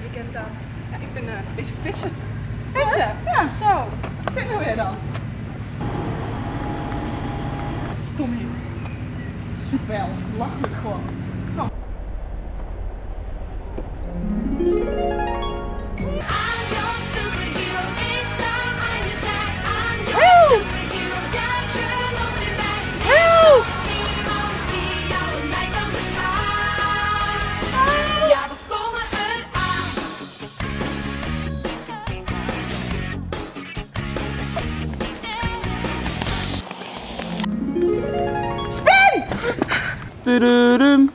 weekend? Ja, ik ben uh, bezig vissen. Vissen? Ja. Zo. Wat vinden we dan? Stom iets. Super, lachelijk gewoon. dürürüm.